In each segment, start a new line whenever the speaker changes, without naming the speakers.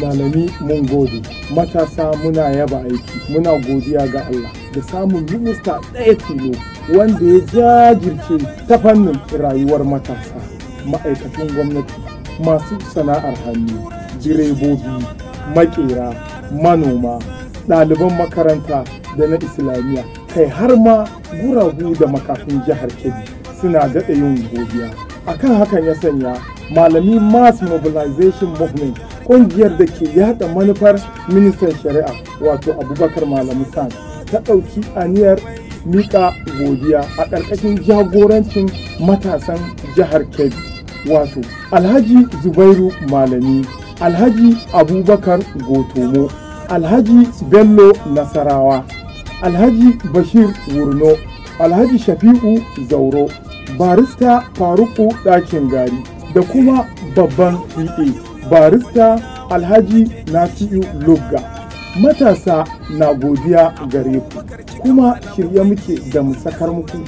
malami mun gode. Matasa muna yaba aiki muna godiya ga Allah. Da samun minista ɗaya tilo wanda ya jajirce ta fannin rayuwar matasa ma'aikatan gwamnati masu sana'ar hannu direbobi makera manoma ɗaliban makaranta da na islamiyya. Kai har ma guragu da makafin jihar kebbi suna daɗa yin godiya. Akan hakan ya sanya malami mass mobilization movement ƙungiyar da ke yada manufar ministan shari'a wato abubakar malami san ta ɗauki aniyar miƙa godiya a ƙarƙashin jagorancin matasan jihar kebbi wato alhaji zubairu malami alhaji abubakar gotomo alhaji bello nasarawa alhaji bashir wurno alhaji shafi'u zauro barista faruku ɗakin gari da kuma babban pa barista alhaji nafi'u lugga. Matasa na godiya gare ku kuma shirye muke da mu sakar muku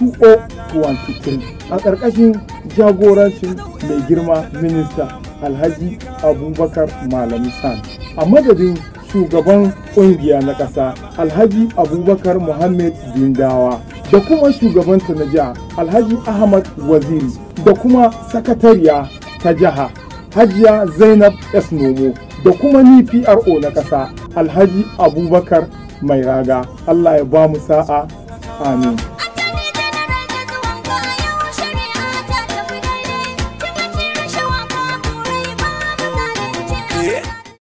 2023 a ƙarƙashin jagorancin mai girma minista alhaji abubakar malami san a madadin shugaban ƙungiya na ƙasa alhaji abubakar muhammad bindawa da kuma shugabanta na jiha alhaji ahmad waziri da kuma sakatariya ta jiha hajiya zainab s. Nomo da kuma ni pro na ƙasa alhaji abubakar mai raga allah ya ba mu sa'a. Amin.